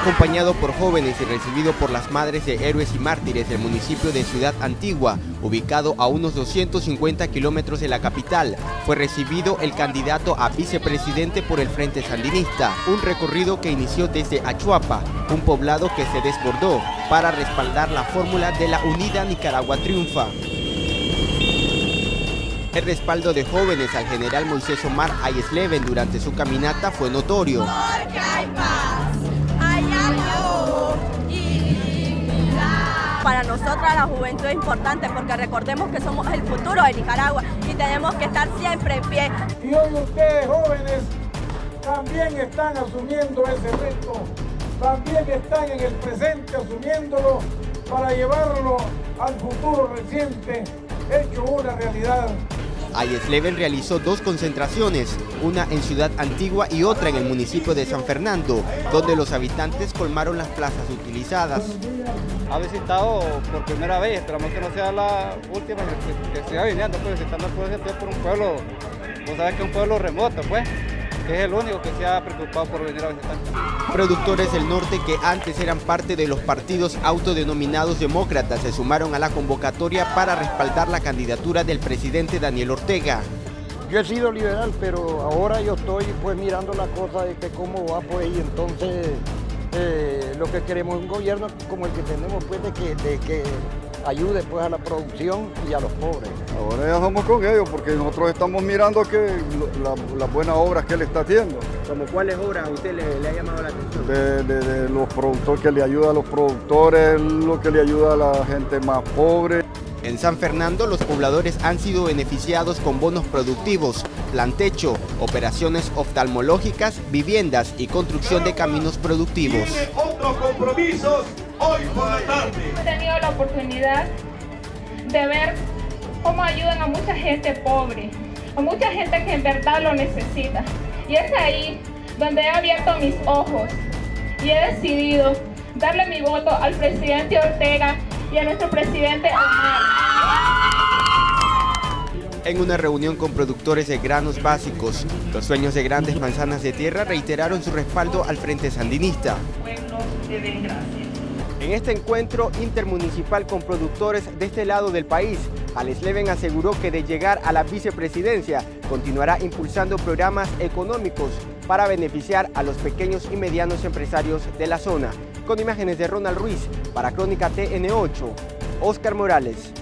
Acompañado por jóvenes y recibido por las madres de héroes y mártires del municipio de Ciudad Antigua, ubicado a unos 250 kilómetros de la capital, fue recibido el candidato a vicepresidente por el Frente Sandinista, un recorrido que inició desde Achuapa, un poblado que se desbordó para respaldar la fórmula de la unida Nicaragua Triunfa. El respaldo de jóvenes al general Moisés Omar Ayesleven durante su caminata fue notorio. Para nosotras la juventud es importante porque recordemos que somos el futuro de Nicaragua y tenemos que estar siempre en pie. Y hoy ustedes jóvenes también están asumiendo ese reto, también están en el presente asumiéndolo para llevarlo al futuro reciente, hecho una realidad. Ayesleven realizó dos concentraciones, una en Ciudad Antigua y otra en el municipio de San Fernando, donde los habitantes colmaron las plazas utilizadas. Ha visitado por primera vez, esperamos que no sea la última que, siga viniendo, pues visitando por un pueblo, vos sabés que es un pueblo remoto, pues, que es el único que se ha preocupado por venir a visitar. Productores del norte que antes eran parte de los partidos autodenominados demócratas se sumaron a la convocatoria para respaldar la candidatura del presidente Daniel Ortega. Yo he sido liberal, pero ahora yo estoy pues mirando la cosa de que cómo va pues y entonces eh, lo que queremos es un gobierno como el que tenemos pues de que, de que ayude pues a la producción y a los pobres. Ahora ya vamos con ellos porque nosotros estamos mirando que las buenas obras que él está haciendo. ¿Como cuáles obras a usted le, ha llamado la atención? De, los productores, que le ayuda a los productores, lo que le ayuda a la gente más pobre. En San Fernando, los pobladores han sido beneficiados con bonos productivos, plantecho, operaciones oftalmológicas, viviendas y construcción de caminos productivos. otros compromisos hoy por la tarde. He tenido la oportunidad de ver cómo ayudan a mucha gente pobre, a mucha gente que en verdad lo necesita. Y es ahí donde he abierto mis ojos y he decidido darle mi voto al presidente Ortega y a nuestro presidente Omar. En una reunión con productores de granos básicos, los sueños de grandes manzanas de tierra reiteraron su respaldo al Frente Sandinista. En este encuentro intermunicipal con productores de este lado del país, Alex Leven aseguró que de llegar a la vicepresidencia continuará impulsando programas económicos para beneficiar a los pequeños y medianos empresarios de la zona. Con imágenes de Ronald Ruiz, para Crónica TN8, Oscar Morales.